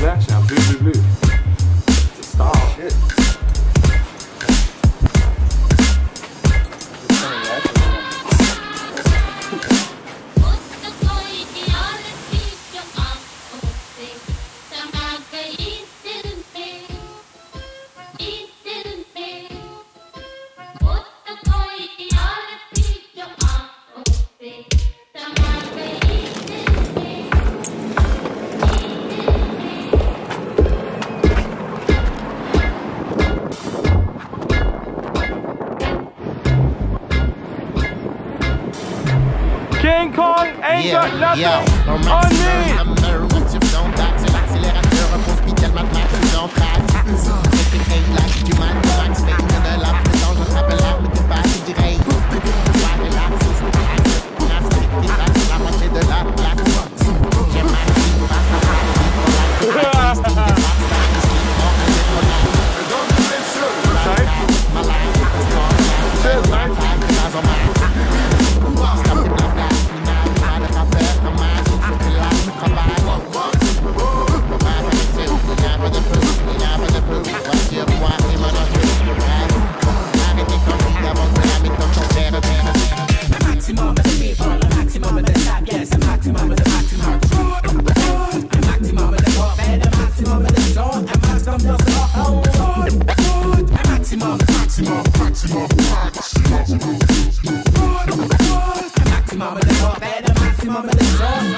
relax Gen Kong ain't yeah, got nothing yeah. on me. my melatonin.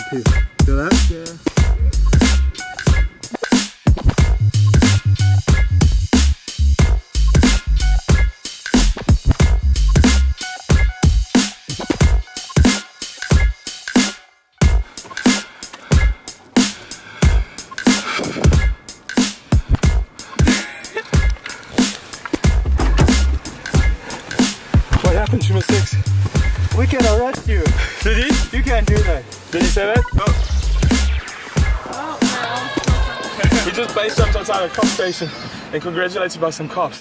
side too. Feel that? Yeah. what happened to my six? We can arrest you. Did he? You can't do that. Did you say that? No. Oh, no. he just based up outside a cop station and congratulated by some cops.